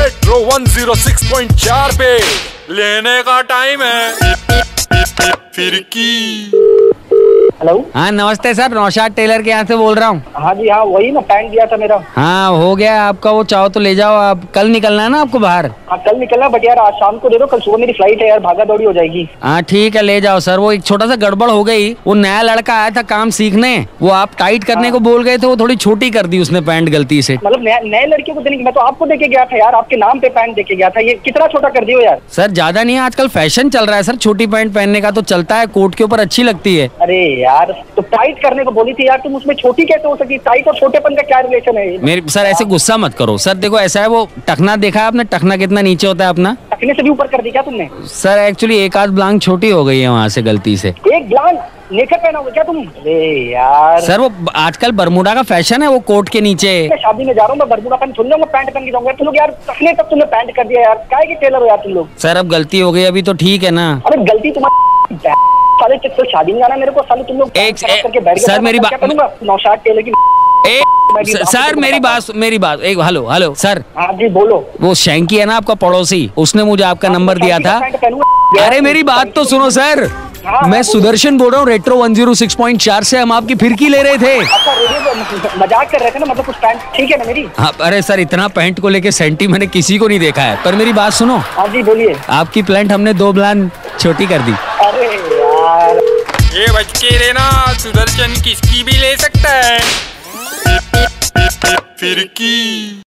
Retro 106.4 पे। लेने का टाइम है। फिरकी हेलो हाँ नमस्ते सर नौशाद टेलर के यहाँ से बोल रहा हूँ। हाँ जी हाँ वही ना पैंट दिया था मेरा। हाँ हो गया आपका वो चाहो तो ले जाओ आप कल निकलना है ना आपको बाहर? हाँ कल निकलना बट यार आज शाम को दे दो कल सुबह मेरी फ़्लाइट है यार भागा दौड़ी हो जाएगी। हाँ ठीक है ले जाओ सर वो एक छोटा सा गड़बड़ हो गई वो नया लड़का आया था काम सीखने वो आप टाइट करने को बोल गए थे वो थोड़ी छोटी कर दी उसने पैंट गलती से। मतलब नए लड़के को देने की मैं तो आपको देके गया था यार आपके नाम पे पैंट देके गया था ये कितना छोटा कर दियो यार? सर ज़्यादा नहीं है आजकल फ़ैशन चल रहा है सर छोटी पैंट पहनने का तो चलता है कोट के ऊपर अच्छी लगती है। अरे यार तो टाइट करने को बोली थी यार तुम उसमें छोटी कैसे हो सकी टाइट और छोटेपन का क्या रिलेशन है मेरे सर ऐसे गुस्सा मत करो। सर देखो ऐसा है वो टखना देखा है आपने? टखना कितना नीचे होता है अपना? टकने से भी ऊपर कर दी क्या तुमने? सर एक्चुअली एक आध ब्लांग छोटी हो गई है वहाँ से गलती से। एक ग्लान नेकर पहना होगा क्या तुम? अरे यार। सर वो आजकल बरमुडा का फ़ैशन है वो कोट के नीचे। मैं शादी में जा रहा हूँ मैं बरबूडा पहन सुन मैं पैंट पहन के जाऊँगा। तुम लोग यार टकने तक तुमने पैंट कर दिया यार। काय के टेलर हो यार तुम लोग? सर अब गलती हो गई अभी तो ठीक है ना। अरे गलती तुम्हारी साले तो शादी में जाना मेरे को साले तुम लोग एक- करके बैठ सर, मेरी बात- नौशाद टेलर की सर तो मेरी बात मेरी बात एक हेलो हेलो सर। हाँ जी बोलो। वो शैंकी है ना आपका पड़ोसी उसने मुझे आपका नंबर दिया था। अरे मेरी बात तो सुनो सर। हाँ, मैं हाँ, सुदर्शन बोल रहा हूँ रेट्रो 106.4 से हम आपकी फिरकी ले रहे थे। अच्छा मज़ाक कर रहे थे ना मतलब कुछ पैंट ठीक है ना मेरी? हाँ, अरे सर इतना पैंट को लेके सेंटी मैंने किसी को नहीं देखा है पर मेरी बात सुनो। हाँ जी बोलिए। आपकी प्लांट हमने दो ब्लान छोटी कर दी। अरे। यार। ये बच के रहना सुदर्शन किसकी भी ले सकता है? फिरकी।